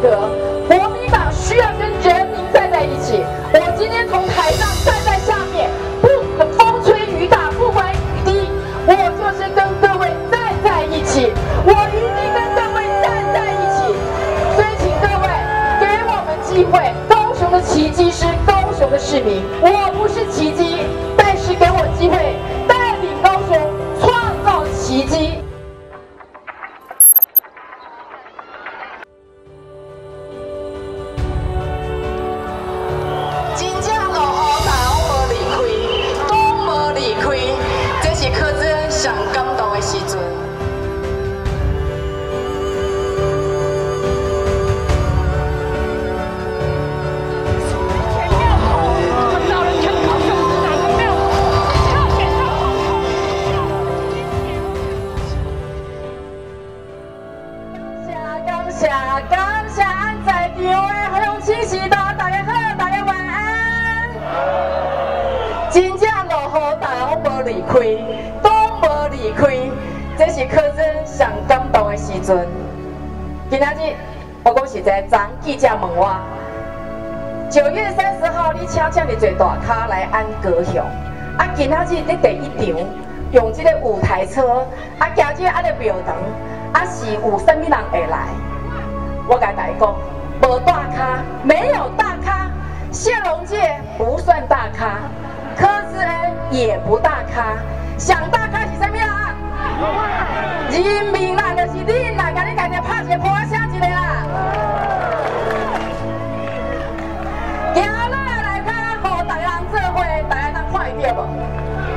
得，这是柯真上感动的时阵。今仔日我讲实在，昨记者问我，九月三十号你请这么多大咖来安高雄，啊，今仔日你第一场用这个舞台车，啊，行这个安尼庙堂，啊，是有什么人会来？我甲大家讲，无大咖，没有大咖，谢龙介不算大咖，柯志恩也不大咖，想大咖是什么人？人民啦，就是恁啦，甲你家己拍一个破声一个啦。行啦，来卡，互大家人做伙，大家看会到无？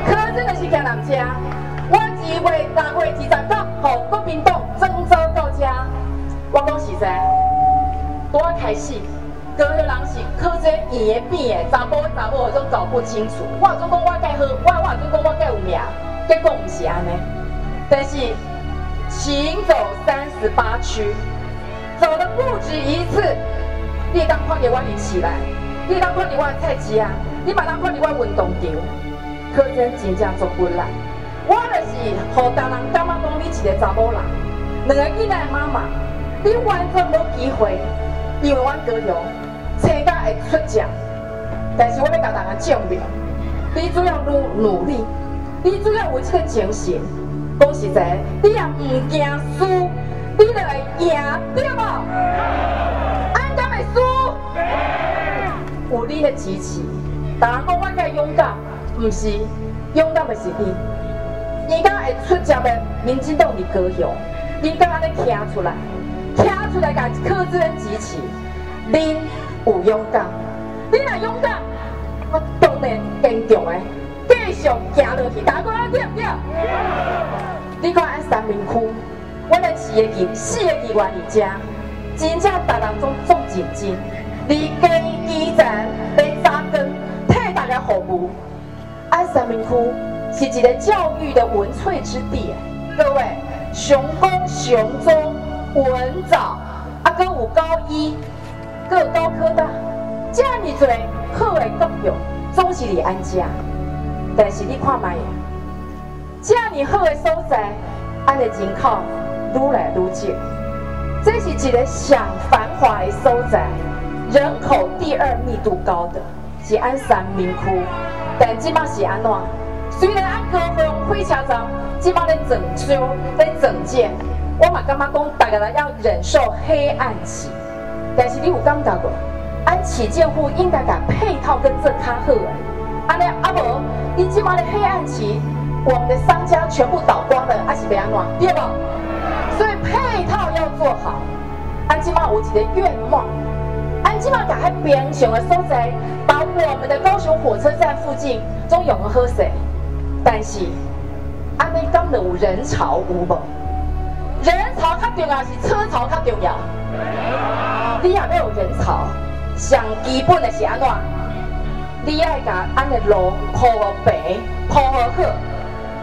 柯真的是惊人车，我二月、三月二十九，互国民党征召到遮。我讲实在，拄啊开始，高雄人是靠这圆的扁的，查甫查某都搞不清楚。我总讲我介好，我我总讲我介有名，结果不是安尼。但是行走三十八区，走了不止一次。你当看见我立起来，你当看见我的菜市啊，你把当看见我的运动场，可真真正做不来。我就是互大人感觉讲你一个查某人，两个囡仔的妈妈，你完全无机会，因为我高雄青甲会出奖，但是我要甲大家证明，你只要努努力，你只要有这个精神，你也唔惊输，你就会赢，对无？安敢会输？有你的支持，大人讲我介勇敢，唔是勇敢的是你。你敢会出席的民进党的高雄，你敢安尼站出来，站出来甲柯志恩支持，恁有勇敢，你若勇敢，我当然坚强的继续行落去，大家讲对不对？你看按三明区，我的四个议四个议员伫遮，真正大人总做认真，离基基层来扎根，替大家服务。按三明区是一个教育的文萃之地，各位，雄工、雄中、文藻，啊，搁有高一，搁有高科大，这么多好的教育，总是伫安家。但是你看卖，这么好的所在，安尼人口愈来愈少。这是一个上繁华的所在，人口第二密度高的是安三明区，但即马是安怎？虽然安高雄火车站即马咧整修、咧整建，我嘛感觉讲大家要忍受黑暗期，但是你有感觉无？安起建户应该甲配套跟这较好的，安尼啊无，你即马的黑暗期，我们的商家全部倒光了，还是要安怎？对不？所以配套要做好。安吉马有一个愿望，安吉马甲喺边上的所在，把我们的高雄火车站附近总用个好势。但是，安尼敢就有人潮有无？人潮较重要是车潮较重要？你也要有人潮，上基本的是安怎？你爱甲安的路铺好白，铺好好。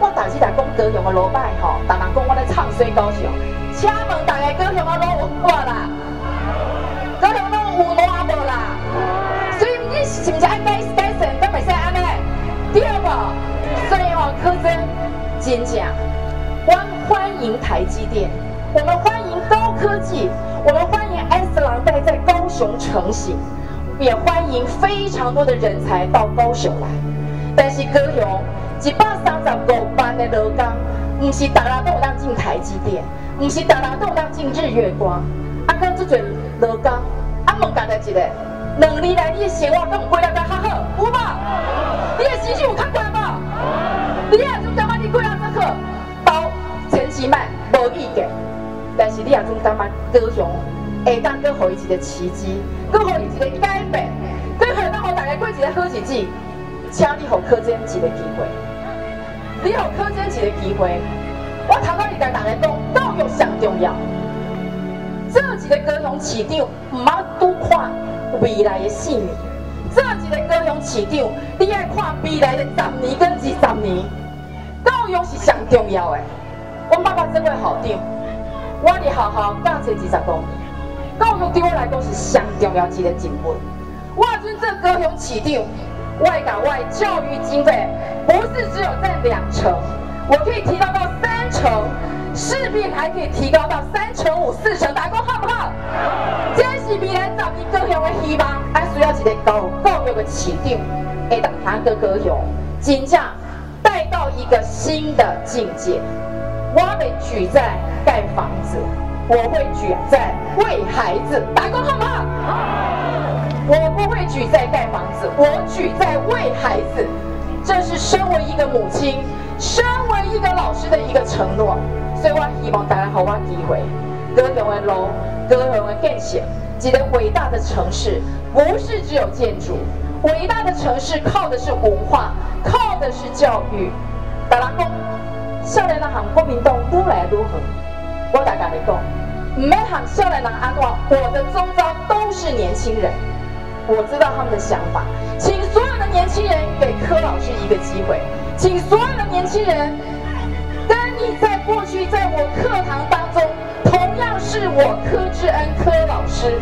我逐日来讲高雄的路歹吼，大人讲我咧唱衰高雄，请问大家高雄的路有偌啦？高雄路有路无啦？所以你是不是爱改改善，敢袂使安尼？对无？所以哦，柯真真正，我欢迎台积电，我们欢迎高科技，我们欢迎 S 郎在高雄成型，也欢迎非常多的人才到高雄来。但是高雄一百三十五班的劳工，不是大家都有当进台积电，不是大家都有当进日月光，啊，跟这群劳工，啊，问大家一个，两年来你的生活跟过得较好，有无？你的薪水有较高无？你也总感觉你过得较好，到前期卖无意见，但是你也总感觉高雄会当搁互伊一个奇迹，搁互伊一个改变，搁互当互大家过一个好日子。请你互柯震一个机会，你互柯震一个机会。我头仔日甲大家讲，教育上重要。做一个高雄市长，毋茫拄看未来的四年；做一个高雄市长，你爱看未来的十年跟二十年。教育是上重要的。我爸爸做过校长，我伫学校教册二十多年，教育对我来讲是上重要一个职务。我阵做高雄市长。外港外教育经费不是只有占两成，我可以提高到三成，势必还可以提高到三成五、四成，打工好不好？这是未来十年高雄的希望，还需要一个高教育的市长，会当他个高雄，真正带到一个新的境界。我会举在盖房子，我会举在为孩子打工好不好？我不会举在盖房子，我举在为孩子。这是身为一个母亲，身为一个老师的一个承诺。所以我希望大家好我体会，高雄的路，高雄的建设，一个伟大的城市，不是只有建筑，伟大的城市靠的是文化，靠的是教育。大家讲，少年人喊国民党愈来愈好，我大家来讲，唔要喊少年人安怎，我的周遭都是年轻人。我知道他们的想法，请所有的年轻人给柯老师一个机会，请所有的年轻人跟你在过去在我课堂当中，同样是我柯志恩柯老师，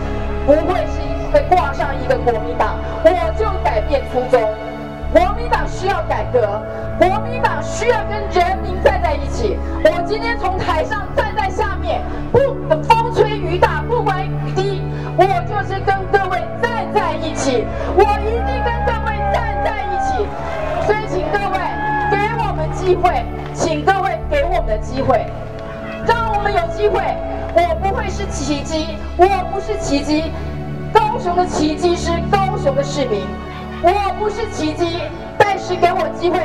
不会是因为挂上一个国民党，我就改变初衷。国民党需要改革，国民党需要跟人民站在一起。我今天从台上站在下面，不风吹雨打，不管雨滴，我就是跟各位站在。一起，我一定跟各位站在一起。所以，请各位给我们机会，请各位给我们的机会，让我们有机会。我不会是奇迹，我不是奇迹。高雄的奇迹是高雄的市民，我不是奇迹，但是给我机会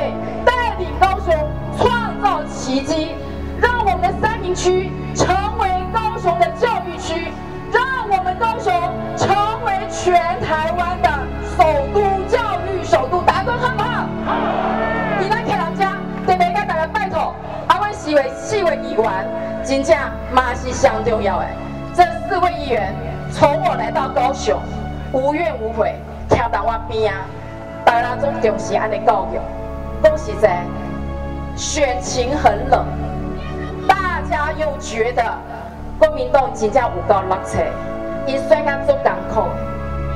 带领高雄创造奇迹，让我们的三明区成真正嘛是相重要的。这四位议员从我来到高雄，无怨无悔，跳到我边啊，大家总重视安尼教育。恭喜在，选情很冷，大家又觉得国民党真正有够落差，伊虽然做艰苦。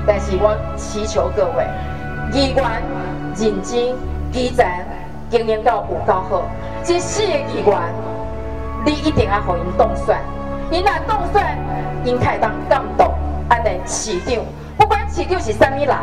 但是我祈求各位议员认真、基层经营到有够好，这四个议员，你一定要互因动算，因若动算，因才当感动安尼市长，不管市长是啥物人，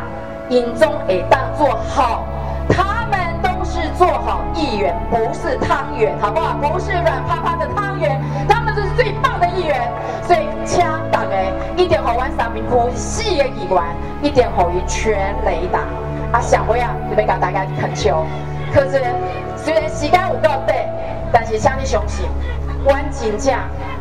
因总会当做好，他们都是做好议员，不是汤圆，好不好？不是软趴趴的汤圆，他们是最棒的议员，所以请大家。一定互阮三明区四个议员，一定互伊全雷打。啊，上尾啊，就要甲大家恳求。可是虽然时间有够短，但是请你相信，阮真正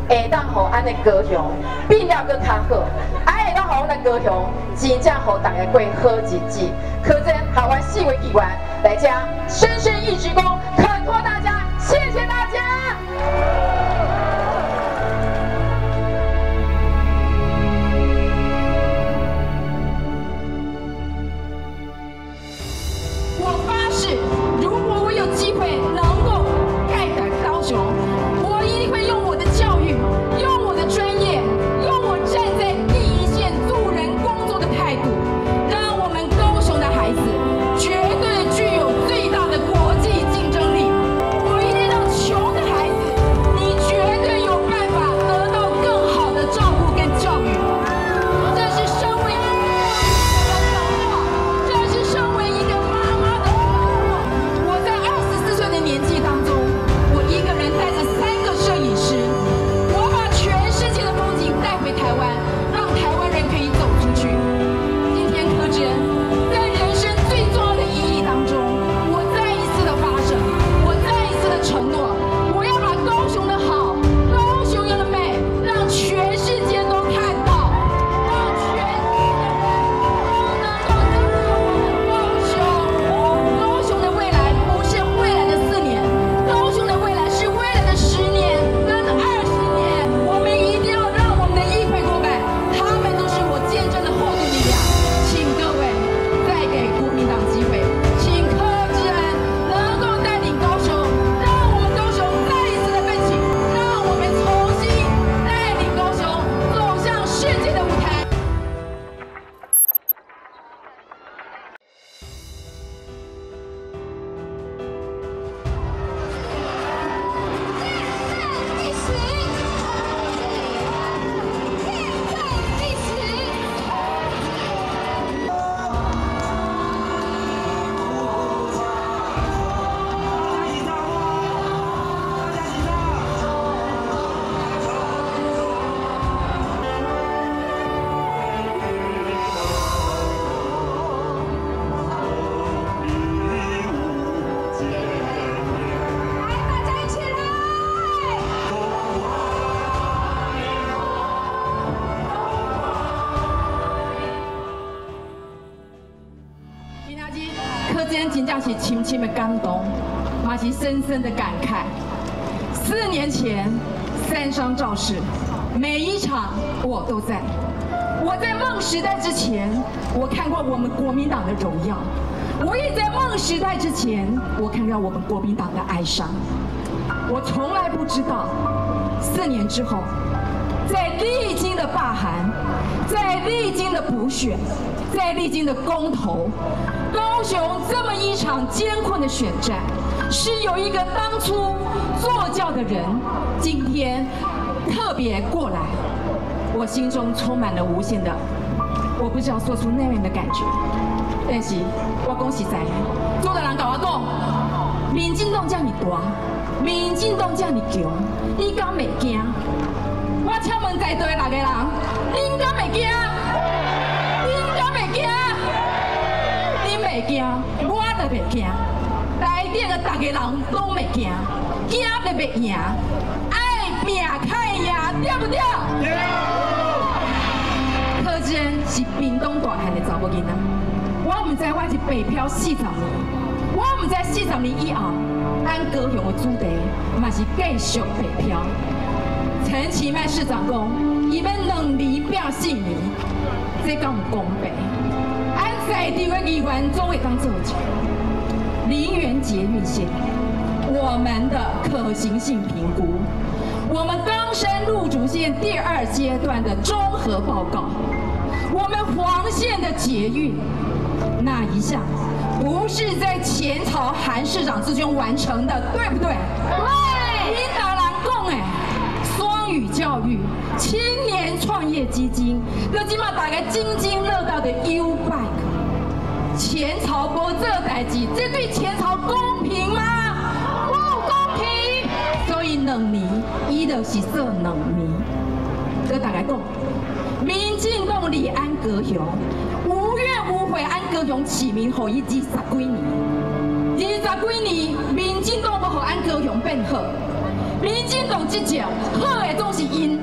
会当互安尼高雄变了搁较好，啊会当互阮的高雄真正互大家过好日子。可是，好阮四位议员来家深深一鞠躬，恳托大家，谢谢大家。真正是深深的感动，嘛是深深的感慨。四年前，三商肇事，每一场我都在。我在梦时代之前，我看过我们国民党的荣耀；我也在梦时代之前，我看到我们国民党的哀伤。我从来不知道，四年之后，在历经的罢韩，在历经的补选，在历经的公投，高雄这么一场艰困的选战，是有一个当初坐教的人，今天特别过来。我心中充满了无限的，我不知道说出那样的感觉。但是，我恭喜在，做的人跟我讲，民进党这么大，民进党这么强，你敢袂惊？我请问在座的六个人，你敢袂惊？惊，我都袂惊，台顶的逐个人都袂惊，惊都袂赢，爱拼开赢，对不对？是屏东大汉的查某囡仔，我唔知我是北漂四十年，我唔知四十年以后，咱高雄的主题嘛是继续北漂。陈其迈市长讲，伊要两年变四年，这敢唔公平？俺在地的议员总会当做主。林园捷运线，我们的可行性评估，我们冈山路主线第二阶段的综合报告。我们黄线的捷运那一项，不是在前朝韩市长之间完成的，对不对？对。领导人讲哎，双语教育、青年创业基金，那起码大家津津乐道的 U Bike，前朝不这代志，这对前朝公平吗？不公平。所以两年，伊就是说两年，跟大家讲。民进党李安高雄，无怨无悔，安高雄起名后一记十几年，二十几年，民进党不和安高雄变好，民进党之前好的总是因，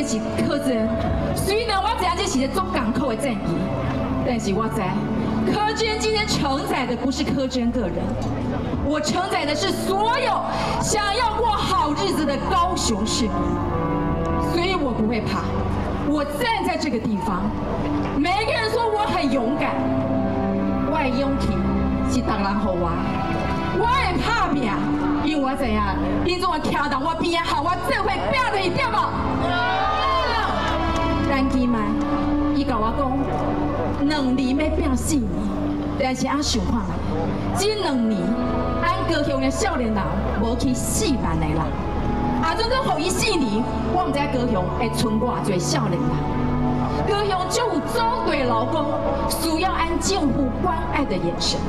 这是柯震，虽然我知影这是做港口的战役，但是我知柯震今天承载的不是柯震个人，我承载的是所有想要过好日子的高雄市民。所以我不会怕，我站在这个地方，每个人说我很勇敢，我的勇气是当然好我，我也怕命，因为我怎样，你总会听到我边喊我这回变了一点嘛。但记麦，伊跟我讲，两年要变四年，但是俺想看，这两年，俺高雄的少年人无去四万的人。啊！真正后一四年，我们在高雄会存偌侪少年人。高雄就有中队劳工需要俺政府关爱的眼神。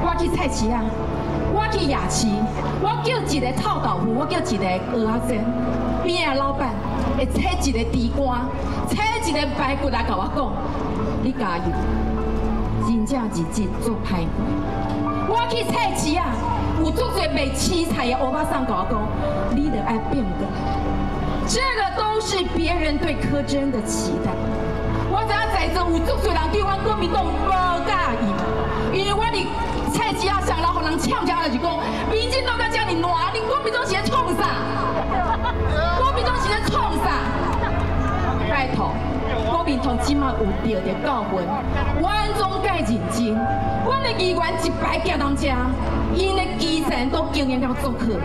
我去菜市啊，我去夜市，我叫一个臭豆腐，我叫一个蚵仔煎。边个老板会切一个地瓜，切一个排骨来甲我讲，你加油，真正日子做歹过。我去菜市啊。有做最卖七彩的欧巴桑跟我讲，你得爱变个，这个都是别人对柯真的期待。我知影在座有做最人对我国民党无介意，因为我哩菜市啊上老互人呛呛的就讲，民进党甲这么乱，你国民党是在创啥？国民党是在创啥？拜托，国民党起码有得的教训，万总该认真。我的议员一排行当家。因的基层都经验了足去，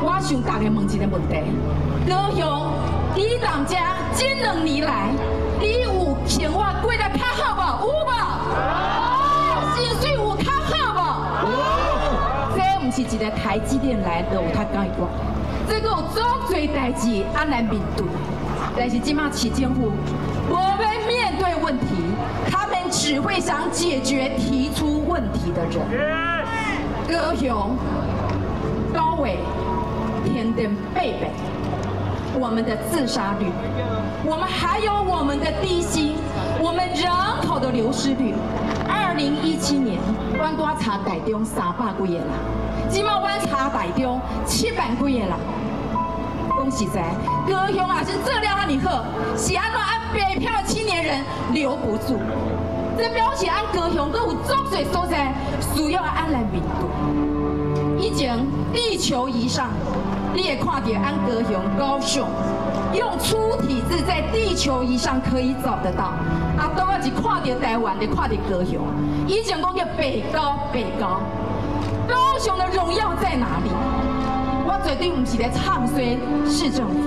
我想大家问一个问题：高雄，你当家这两年来，你有生活过得较好无？有无？是一个台积电来的有他讲一话，这个有足多代志安来面对，但是今嘛市政府我们面对问题，他们只会想解决提出问题的人。高雄、高伟、天灯、贝贝，我们的自杀率，我们还有我们的低薪，我们人口的流失率。二零一七年，湾多查台中三百几个人，今嘛湾查台中七万几个人。恭喜在高雄啊，是这料让你喝，是安怎啊？北漂的青年人留不住。这表示安高雄都有足侪所在需要安来面对。以前地球仪上，你也看到安高雄高雄用粗体字在地球仪上可以找得到。啊，都要是看到台湾的，看到高雄。以前讲叫北高北高，高雄的荣耀在哪里？我绝对不是在唱衰市政府，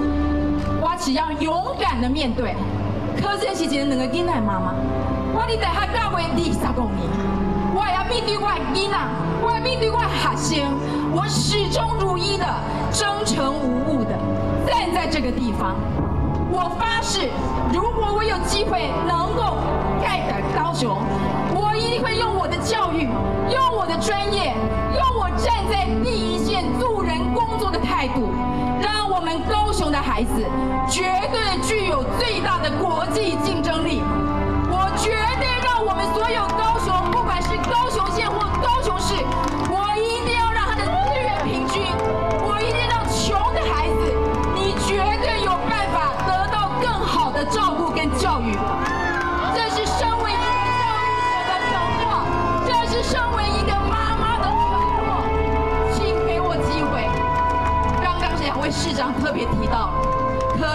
我只要勇敢的面对。可真是一个两个囡仔妈妈，我伫大学教会二十五年，我也要面对我的囡仔，我要面对我的学生，我始终如一的、真诚无误的站在这个地方。我发誓，如果我有机会能够盖的高雄，我一定会用我的教育，用我的专业，用我站在第一线助人工作的态度，让我们高雄的孩子绝对具有最大的国际竞争力。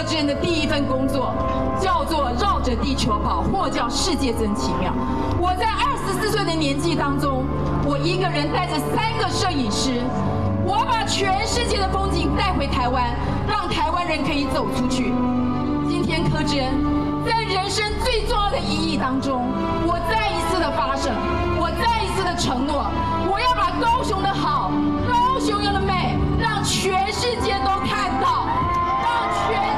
柯志恩的第一份工作叫做绕着地球跑，或叫世界真奇妙。我在二十四岁的年纪当中，我一个人带着三个摄影师，我把全世界的风景带回台湾，让台湾人可以走出去。今天柯志恩在人生最重要的意义当中，我再一次的发声，我再一次的承诺，我要把高雄的好，高雄有的美，让全世界都看到，让全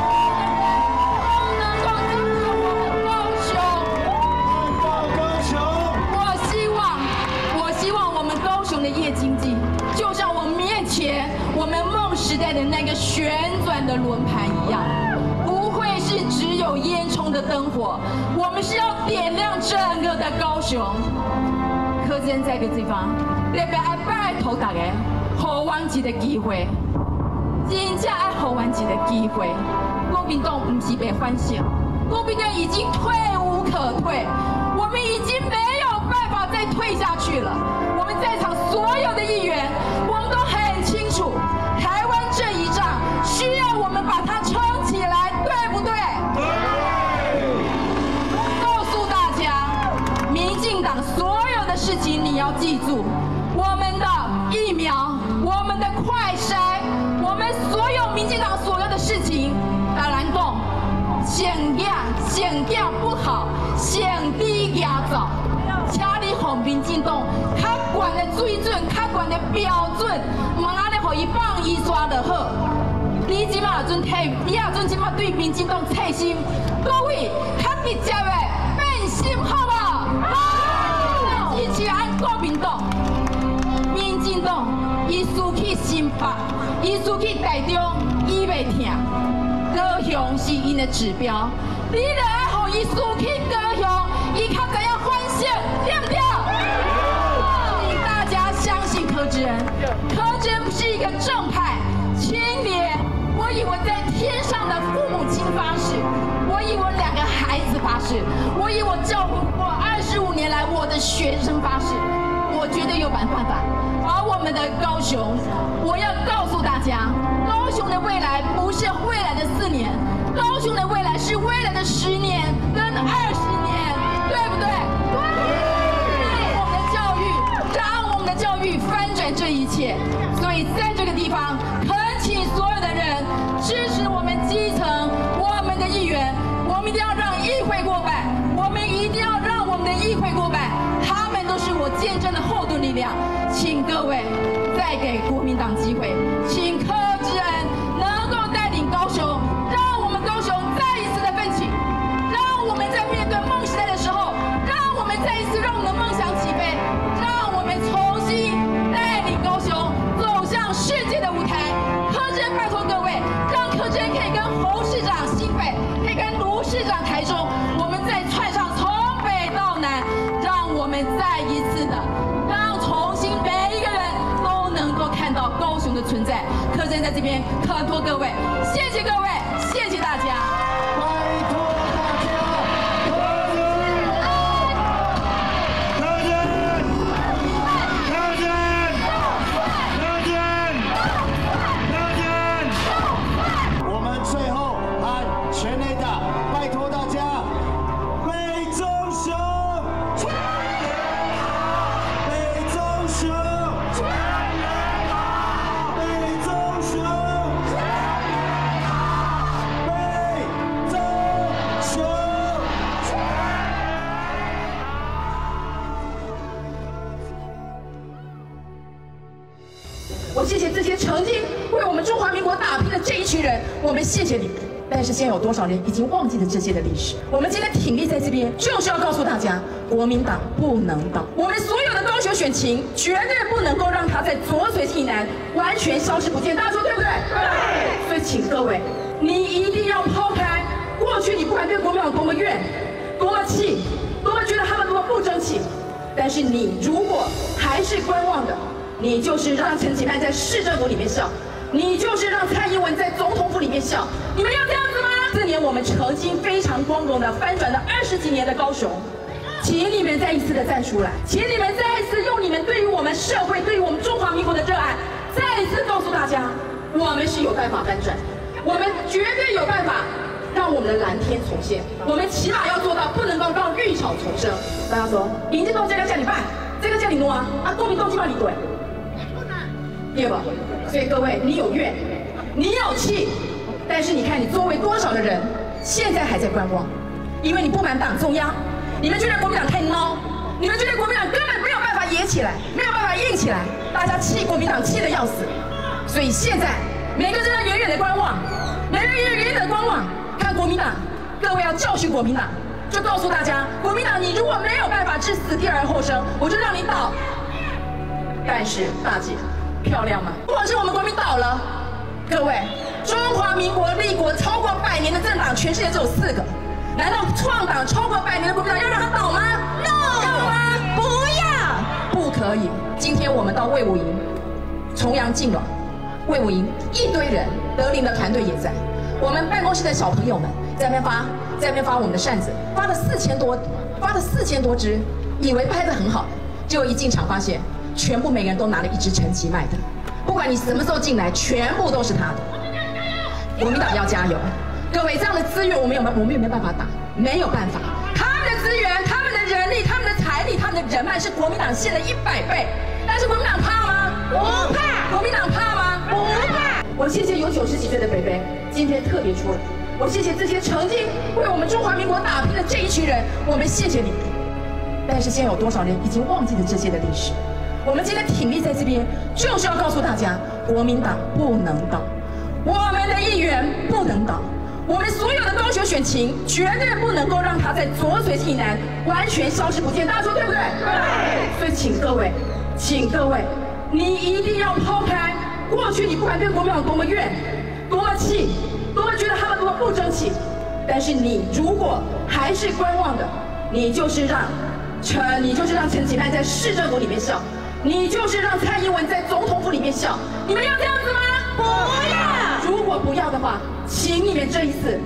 的轮盘一样，不会是只有烟囱的灯火，我们是要点亮整个的高雄。柯志恩在个地方，特别爱拜托大家，好玩一个机会，真正爱好玩一个机会。国民党不是被唤醒，国民党已经退无可退，我们已经没有办法再退下去了。我们在场所有的议员，伊放伊刷就好。你即马准替，你也准即马对民进党切心，各位较直接的变心好无？支持俺国民党，民进党伊输去新北，伊输去台中，伊袂听。高雄是因的指标，你著爱互伊输去高我的学生发誓，我绝对有办办法。而我们的高雄，我要告诉大家，高雄的未来不是未来的四年，高雄的未来是未来的十年跟二十年，对不对？对。我们的教育，让我们的教育翻转这一切。所以在这个地方，恳请所有的人支持量。请各位再给国民党机会，谢谢你。但是现在有多少人已经忘记了这些的历史？我们今天挺立在这边，就是要告诉大家，国民党不能倒。我们所有的高雄选情，绝对不能够让它在浊水溪以南完全消失不见。大家说对不对？对。所以请各位，你一定要抛开过去你不管对国民党多么怨、多么气、多么觉得他们多么不争气，但是你如果还是观望的，你就是让陈其迈在市政府里面笑。你就是让蔡英文在总统府里面笑，你们要这样子吗？四年我们曾经非常光荣的翻转了二十几年的高雄，请你们再一次的站出来，请你们再一次用你们对于我们社会、对于我们中华民国的热爱，再一次告诉大家，我们是有办法翻转，我们绝对有办法让我们的蓝天重现，我们起码要做到不能够让绿草重生。大家说，民进党这个叫你办，这个叫你弄啊，啊，国民党起码你对。对吧？所以各位，你有怨，你有气，但是你看你周围多少的人现在还在观望，因为你不满党中央，你们觉得国民党太孬，你们觉得国民党根本没有办法野起来，没有办法硬起来，大家气国民党气得要死，所以现在每个人要远远的观望，每个人远远的观望，看国民党，各位要教训国民党，就告诉大家，国民党你如果没有办法置死地而后生，我就让你倒。但是大姐。漂亮吗？不管是我们国民倒了，各位，中华民国立国超过百年的政党，全世界只有四个，难道创党超过百年的国民党要让它倒吗？No，要吗？不要，不可以。今天我们到魏武营，重阳敬老，魏武营一堆人，德林的团队也在，我们办公室的小朋友们在那边发，在那边发我们的扇子，发了四千多，发了四千多支，以为拍的很好，结果一进场发现。全部每个人都拿了一支陈其迈的，不管你什么时候进来，全部都是他的。国民党要加油，各位，这样的资源我们有没有我们有没有办法打？没有办法。他们的资源、他们的人力、他们的财力、他们的人脉是国民党现的一百倍，但是国民党怕吗？不怕。国民党怕吗？不怕。我谢谢有九十几岁的北北今天特别出来，我谢谢这些曾经为我们中华民国打拼的这一群人，我们谢谢你。但是现在有多少人已经忘记了这些的历史？我们今天挺立在这边，就是要告诉大家，国民党不能倒，我们的议员不能倒，我们所有的高雄选情绝对不能够让他在浊水以南完全消失不见。大家说对不对？对。所以请各位，请各位，你一定要抛开过去你不管对国民党多么怨、多么气、多么觉得他们多么不争气，但是你如果还是观望的，你就是让陈，你就是让陈启迈在市政府里面笑。你就是让蔡英文在总统府里面笑，你们要这样子吗？不要。如果不要的话，请你们这一次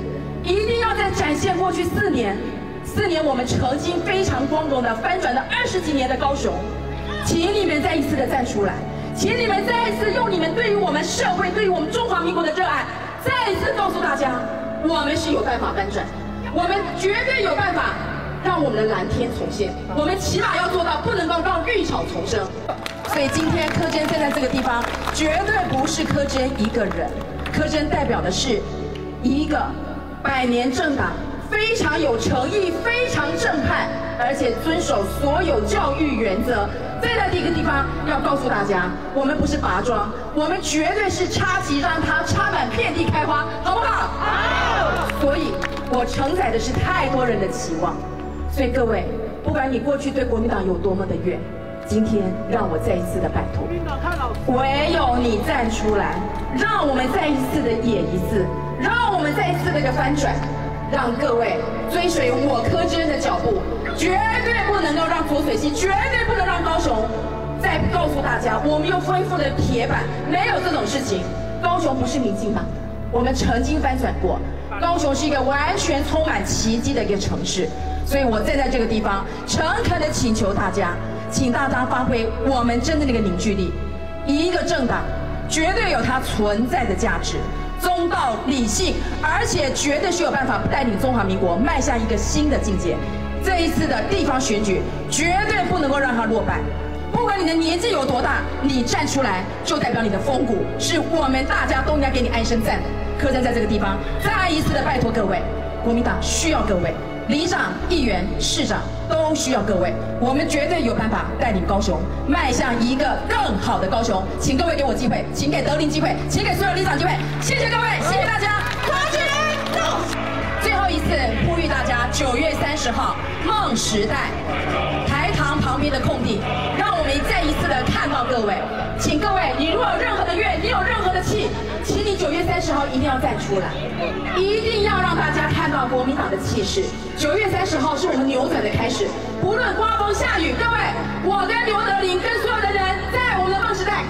一定要再展现过去四年，四年我们曾经非常光荣的翻转了二十几年的高雄，请你们再一次的站出来，请你们再一次用你们对于我们社会、对于我们中华民国的热爱，再一次告诉大家，我们是有办法翻转，我们绝对有办法。让我们的蓝天重现，我们起码要做到不能够让绿草重生。所以今天柯真站在这个地方，绝对不是柯真一个人，柯真代表的是一个百年政党，非常有诚意、非常正派，而且遵守所有教育原则。站在那一个地方要告诉大家，我们不是拔桩，我们绝对是插旗，让它插满遍地开花，好不好？好。所以我承载的是太多人的期望。所以各位，不管你过去对国民党有多么的怨，今天让我再一次的拜托，唯有你站出来，让我们再一次的演一次，让我们再一次的一个翻转，让各位追随我柯志恩的脚步，绝对不能够让左水溪，绝对不能让高雄再告诉大家，我们又恢复了铁板，没有这种事情。高雄不是民进党，我们曾经翻转过，高雄是一个完全充满奇迹的一个城市。所以我站在这个地方，诚恳的请求大家，请大家发挥我们真的那个凝聚力。一个政党绝对有它存在的价值，中道理性，而且绝对是有办法带领中华民国迈向一个新的境界。这一次的地方选举绝对不能够让它落败。不管你的年纪有多大，你站出来就代表你的风骨，是我们大家都应该给你安声赞。客栈在这个地方再一次的拜托各位，国民党需要各位。里长、议员、市长都需要各位，我们绝对有办法带领高雄迈向一个更好的高雄。请各位给我机会，请给德林机会，请给所有里长机会。谢谢各位，谢谢大家。最后一次呼吁大家，九月三十号梦时代台旁边的空地，让我们再一次的看到各位。请各位，你如果有任何的怨，你有任何的气，请你九月三十号一定要站出来，一定要让大家看到国民党的气势。九月三十号是我们扭转的开始，不论刮风下雨，各位，我跟刘德林跟所有的人在我们的梦时代。